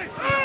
Hey!